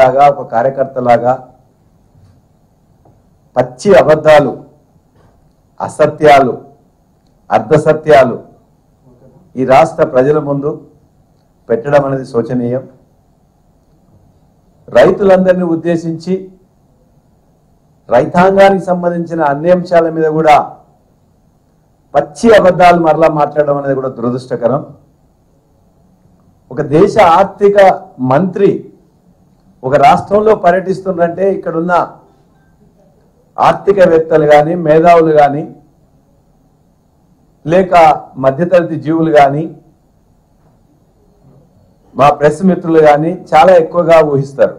లాగా ఒక కార్యకర్తలాగా పచ్చి అబద్ధాలు అసత్యాలు అర్ధసత్యాలు ఈ రాష్ట్ర ప్రజల ముందు పెట్టడం అనేది శోచనీయం. రైతులందరినీ ఉద్దేశించి రైతాంగానికి సంబంధించిన అన్ని అంశాల మీద కూడా పచ్చి అబద్ధాలు మరలా మాట్లాడడం అనేది కూడా దురదృష్టకరం. ఒక దేశ ఆర్థిక మంత్రి ఒక రాష్ట్రంలో పర్యటిస్తుందంటే ఇక్కడున్న ఆర్థికవేత్తలు కానీ మేధావులు కానీ లేక మధ్యతరగతి జీవులు కానీ మా ప్రెస్ మిత్రులు కానీ చాలా ఎక్కువగా ఊహిస్తారు.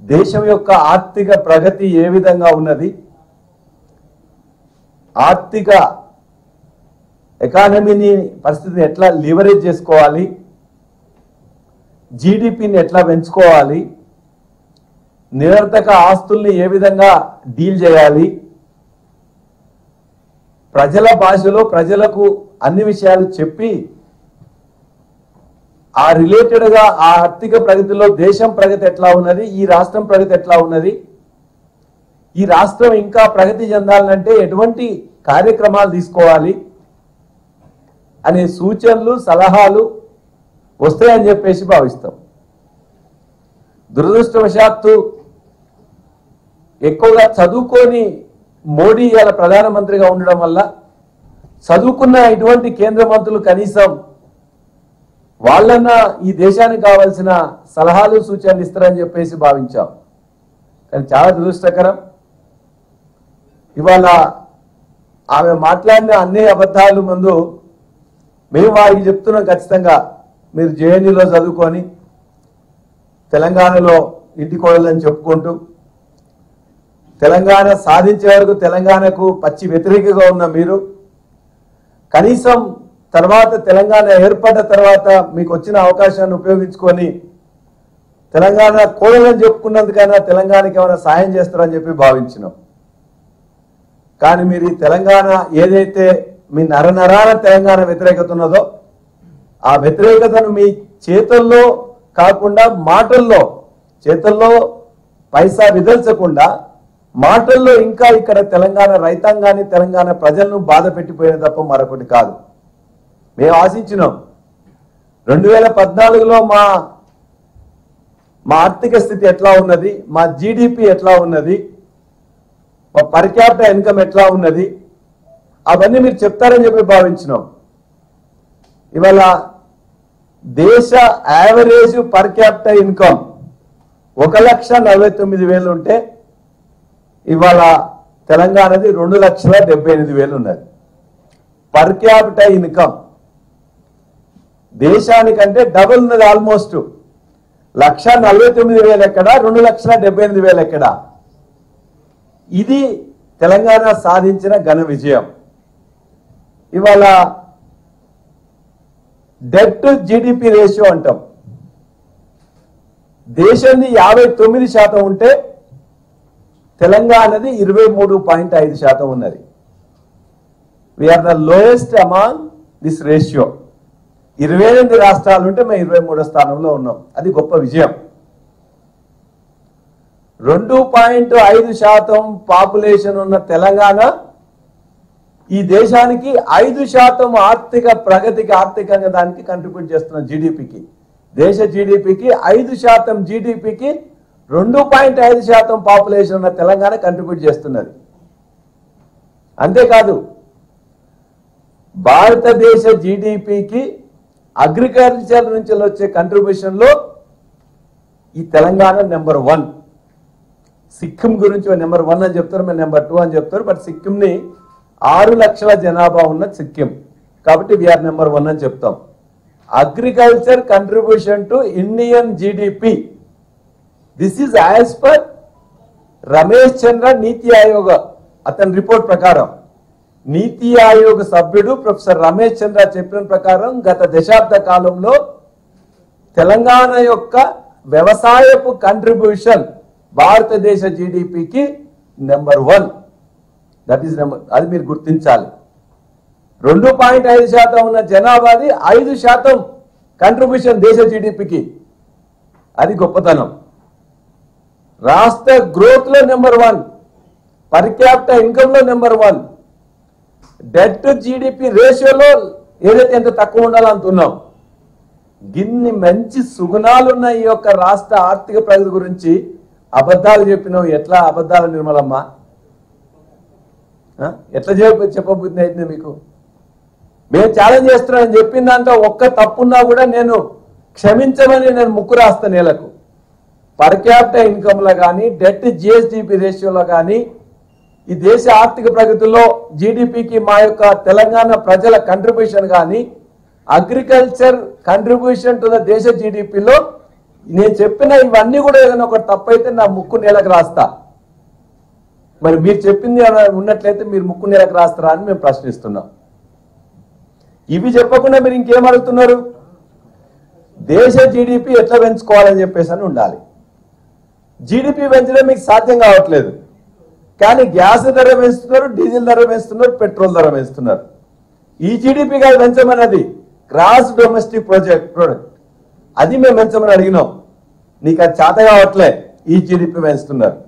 దేశం యొక్క ఆర్థిక ప్రగతి ఏ విధంగా ఉన్నది? ఆర్థిక ఎకానమీని పరిస్థితిని ఎట్లా లివరేజ్ చేసుకోవాలి? జీడిపిని ఎట్లా పెంచుకోవాలి? నిరర్థక ఆస్తుల్ని ఏ విధంగా డీల్ చేయాలి? ప్రజల భాషలో ప్రజలకు అన్ని విషయాలు చెప్పి ఆ రిలేటెడ్గా ఆ ఆర్థిక ప్రగతిలో దేశం ప్రగతి ఎట్లా ఉన్నది? ఈ రాష్ట్రం ప్రగతి ఎట్లా ఉన్నది? ఈ రాష్ట్రం ఇంకా ప్రగతి చెందాలంటే ఎటువంటి కార్యక్రమాలు తీసుకోవాలి? అనే సూచనలు సలహాలు వస్తాయని చెప్పేసి భావిస్తాం. దురదృష్టవశాత్తు ఎక్కువగా చదువుకొని మోడీ ఇలా ప్రధానమంత్రిగా ఉండడం వల్ల చదువుకున్న ఇటువంటి కేంద్ర మంత్రులు కనీసం వాళ్ళన్నా ఈ దేశానికి కావాల్సిన సలహాలు సూచనలు ఇస్తారని చెప్పేసి భావించాం. కానీ చాలా దురదృష్టకరం. ఇవాళ ఆమె మాట్లాడిన అన్ని అబద్ధాలు ముందు మేము వారికి చెప్తున్నాం ఖచ్చితంగా. మీరు జేఎన్యూలో చదువుకొని తెలంగాణలో ఇంటి కోడలని చెప్పుకుంటూ తెలంగాణ సాధించే వరకు తెలంగాణకు పచ్చి వ్యతిరేకగా ఉన్న మీరు కనీసం తర్వాత తెలంగాణ ఏర్పడ్డ తర్వాత మీకు వచ్చిన అవకాశాన్ని ఉపయోగించుకొని తెలంగాణ కోడలని చెప్పుకున్నందుకైనా తెలంగాణకి ఏమైనా సాయం చేస్తారని చెప్పి భావించినాం. కానీ మీరు తెలంగాణ ఏదైతే మీ నరనరాల తెలంగాణ వ్యతిరేకత ఉన్నదో ఆ వ్యతిరేకతను మీ చేతుల్లో కాకుండా మాటల్లో చేతుల్లో పైసా విదల్చకుండా మాటల్లో ఇంకా ఇక్కడ తెలంగాణ రైతాంగాన్ని తెలంగాణ ప్రజలను బాధ పెట్టిపోయిన తప్ప మరొకటి కాదు. మేము ఆశించినాం. రెండు వేల పద్నాలుగులో మా మా ఆర్థిక స్థితి ఎట్లా ఉన్నది మా జీడిపి ఎట్లా ఉన్నది మా పర్ క్యాపిటల్ ఇన్కమ్ ఎట్లా ఉన్నది అవన్నీ మీరు చెప్తారని చెప్పి భావించినాం. ఇవాళ దేశ యావరేజ్ పర్ క్యాపిటల్ ఇన్కమ్ ఒక లక్ష నలభై తొమ్మిది వేలు ఉంటే ఇవాళ తెలంగాణది రెండు లక్షల డెబ్బై ఎనిమిది వేలు ఉన్నది. పర్ క్యాపిటల్ ఇన్కమ్ దేశానికంటే డబుల్ ఉన్నది ఆల్మోస్ట్ లక్ష నలభై తొమ్మిది వేలు ఎక్కడ? రెండు లక్షల డెబ్బై ఎనిమిది వేలు ఎక్కడ? ఇది తెలంగాణ సాధించిన ఘన విజయం. ఇవాళ డెట్ జీడిపి రేషియో అంటాం. దేశాన్ని యాభై తొమ్మిది శాతం ఉంటే తెలంగాణది ఇరవై మూడు పాయింట్ ఐదు శాతం ఉన్నది. We are the lowest among this ratio ఇరవై ఎనిమిది రాష్ట్రాలు ఉంటే మేము ఇరవై మూడో స్థానంలో ఉన్నాం. అది గొప్ప విజయం. రెండు పాయింట్ ఐదు శాతం పాపులేషన్ ఉన్న తెలంగాణ ఈ దేశానికి ఐదు శాతం ఆర్థిక ప్రగతికి ఆర్థికంగా దానికి కంట్రిబ్యూట్ చేస్తున్నాం జీడిపికి దేశ జీడిపికి ఐదు శాతం జీడిపికి రెండు పాయింట్ ఐదు శాతం పాపులేషన్ ఉన్న తెలంగాణ కంట్రిబ్యూట్ చేస్తున్నది. అంతేకాదు భారతదేశ జీడిపికి అగ్రికల్చర్ నుంచి వచ్చే కంట్రిబ్యూషన్లో ఈ తెలంగాణ నెంబర్ వన్ సిక్కిం గురించి నెంబర్ వన్ అని చెప్తారు మేము నెంబర్ టూ అని చెప్తారు బట్ సిక్కింని ఆరు లక్షల జనాభా ఉన్న సిక్కిం. కాబట్టి విఆర్ నెంబర్ వన్ అని చెప్తాం. Agriculture contribution to Indian GDP this is as per Ramesh Chandra Niti Aayog అతని రిపోర్ట్ ప్రకారం. నీతి ఆయోగ్ సభ్యుడు ప్రొఫెసర్ రమేష్ చంద్ర చెప్పిన ప్రకారం గత దశాబ్ద కాలంలో తెలంగాణ యొక్క వ్యవసాయపు కంట్రిబ్యూషన్ భారతదేశ జీడిపికి number one that is number అది మీరు గుర్తించాలి. రెండు పాయింట్ ఐదు శాతం ఉన్న జనాభాది ఐదు శాతం కంట్రిబ్యూషన్ దేశ జీడిపికి అది గొప్పతనం. రాష్ట్ర గ్రోత్లో నెంబర్ వన్ పర్ క్యాపిటల్ ఇన్కంలో నెంబర్ వన్ డెట్ జీడిపి రేషియోలో ఏదైతే ఎంత తక్కువ ఉండాలో అంటున్నాం గిన్ని మంచి సుగుణాలున్న ఈ యొక్క రాష్ట్ర ఆర్థిక ప్రగతి గురించి అబద్ధాలు చెప్పినావు. ఎట్లా అబద్ధాలు నిర్మలమ్మ? ఎట్లా చెప్ప చెప్పబుద్ధి అయింది మీకు? మేము ఛాలెంజ్ చేస్తున్నానని చెప్పిన దాంట్లో ఒక్క తప్పున్నా కూడా నేను క్షమించమని నేను ముక్కు రాస్తా నేలకు. పర్ క్యాపిటల్ ఇన్కమ్లో కానీ డెట్ జిఎస్డిపి రేషియోలో కానీ ఈ దేశ ఆర్థిక ప్రగతిలో జీడిపికి మా యొక్క తెలంగాణ ప్రజల కంట్రిబ్యూషన్ కానీ అగ్రికల్చర్ కంట్రిబ్యూషన్ టు ద దేశ జీడిపిలో నేను చెప్పిన ఇవన్నీ కూడా ఏదైనా ఒక తప్పైతే నా ముక్కు నేలకు రాస్తా. మరి మీరు చెప్పింది ఉన్నట్లయితే మీరు ముక్కు నెలకు రాస్తారా అని మేము ప్రశ్నిస్తున్నాం. ఇవి చెప్పకుండా మీరు ఇంకేం అడుగుతున్నారు? దేశ జీడిపి ఎట్లా పెంచుకోవాలని చెప్పేసి అని ఉండాలి. జీడిపి పెంచడం మీకు సాధ్యం కావట్లేదు. కానీ గ్యాస్ ధర పెంచుతున్నారు డీజిల్ ధర పెంచుతున్నారు పెట్రోల్ ధర పెంచుతున్నారు. ఈ జీడిపి కాదు పెంచమన్నది. Gross domestic project product. అది మేము పెంచమని అడిగినాం. నీకు అది చేత కావట్లే ఈ జీడిపి పెంచుతున్నారు.